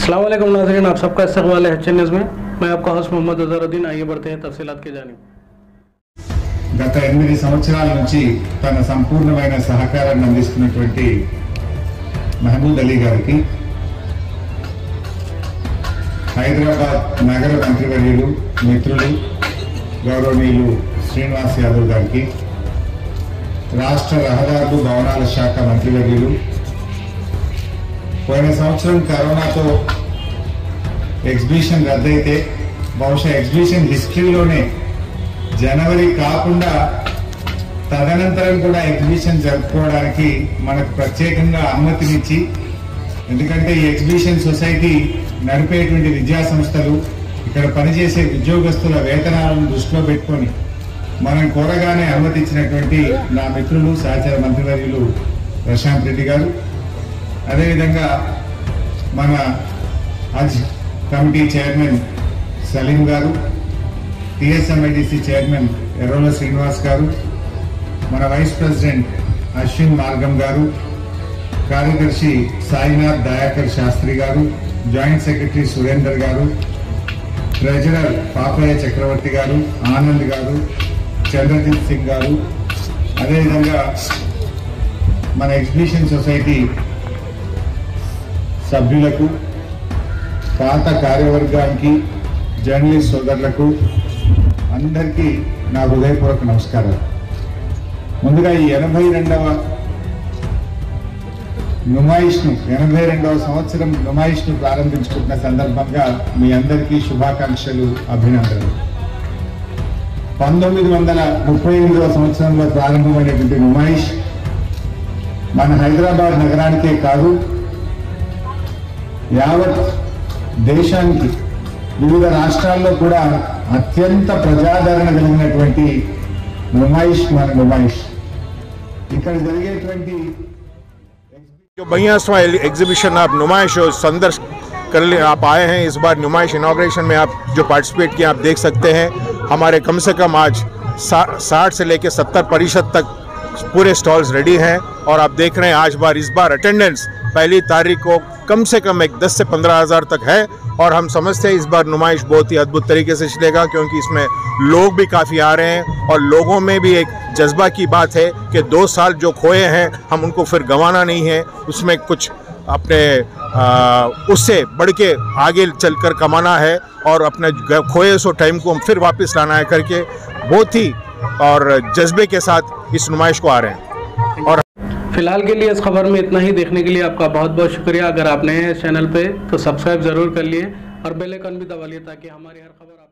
अल्लाम नाजरीन आप सबका इस्तकबाल है एच न्यूज़ में मैं आपका होस्ट मोहम्मद अजहरुद्दीन आइए बढ़ते हैं तफसीलात के जानी గత ఎనిమిది సంవత్సరాల నుంచి తన సంపూర్ణమైన సహకారాన్ని అందిస్తున్నటువంటి మహబూద్ అలీ గారికి హైదరాబాద్ నగర మంత్రివర్యులు మిత్రులు గౌరవనీయులు శ్రీనివాస్ యాదవ్ గారికి రాష్ట్ర రహదారులు భవనాల శాఖ మంత్రివర్యులు పోయిన సంవత్సరం కరోనాతో ఎగ్జిబిషన్ రద్దయితే బహుశా ఎగ్జిబిషన్ హిస్టరీలోనే జనవరి కాకుండా తదనంతరం కూడా ఎగ్జిబిషన్ జరుపుకోవడానికి మనకు ప్రత్యేకంగా అనుమతినిచ్చి ఎందుకంటే ఈ ఎగ్జిబిషన్ సొసైటీ నడిపేటువంటి విద్యా సంస్థలు ఇక్కడ పనిచేసే ఉద్యోగస్తుల వేతనాలను దృష్టిలో పెట్టుకొని మనం కోరగానే అనుమతించినటువంటి నా మిత్రులు సహచార మంత్రివర్యులు ప్రశాంత్ రెడ్డి గారు. అదేవిధంగా మన హజ్ కమిటీ చైర్మన్ సలీం గారు టిఎస్ఎంఐడిసి చైర్మన్ ఎర్రోల శ్రీనివాస్ గారు మన వైస్ ప్రెసిడెంట్ అశ్విన్ మార్గం గారు కార్యదర్శి సాయినాథ్ దయాకర్ శాస్త్రి గారు జాయింట్ సెక్రటరీ సురేందర్ గారు ట్రెజరర్ పాపయ్య చక్రవర్తి గారు ఆనంద్ గారు చంద్రజిత్ సింగ్ గారు అదేవిధంగా మన ఎగ్జిబిషన్ సొసైటీ సభ్యులకు పాత కార్యవర్గానికి జర్నలిస్ట్ సోదరులకు అందరికీ నా హృదయపూర్వక నమస్కారాలు. ముందుగా ఈ ఎనభై రెండవ నుమాయిష్ను ఎనభై రెండవ సంవత్సరం నుమాయిష్ను ప్రారంభించుకుంటున్న సందర్భంగా మీ అందరికీ శుభాకాంక్షలు అభినందనలు. పంతొమ్మిది వందల ముప్పై ఎనిమిదవ సంవత్సరంలో ప్రారంభమైనటువంటి నుమాయిష్ మన హైదరాబాద్ నగరానికే కాదు యావత్ దేశానికి వివిధ రాష్ట్రాల్లో కూడా అత్యంత ప్రజాదరణ కలిగినటువంటి నుమాయిష్ మన నుమాయిష్ ఇక్కడ జరిగేటువంటి जो बयासवा एग्जीबिशन आप नुमाइश और संदर्श कर ले आप आए हैं इस बार नुमाइश इनाग्रेशन में आप जो पार्टिसिपेट किए आप देख सकते हैं हमारे कम से कम आज साठ से लेकर सत्तर प्रतिशत तक पूरे स्टॉल्स रेडी हैं और आप देख रहे हैं आज बार इस बार अटेंडेंस पहली तारीख को कम से कम एक दस से पंद्रह हज़ार तक है और हम समझते हैं इस बार नुमाइश बहुत ही अद्भुत तरीके से चलेगा, क्योंकि इसमें लोग भी काफ़ी आ रहे हैं और लोगों में भी एक जज्बा की बात है कि दो साल जो खोए हैं, हम उनको फिर गंवाना नहीं है। उसमें कुछ अपने उससे बढ़ के आगे चलकर कमाना है और अपने खोए सो टाइम को हम फिर वापस लाना है करके, बहुत ही और जज्बे के साथ इस नुमाइश को आ रहे हैं। और फ़िलहाल के लिए इस खबर में इतना ही। देखने के लिए आपका बहुत बहुत शुक्रिया। अगर आप नए हैं चैनल पे तो सब्सक्राइब ज़रूर कर लिए और बेल आइकन भी दबा लिए ताकि हमारी हर खबर आप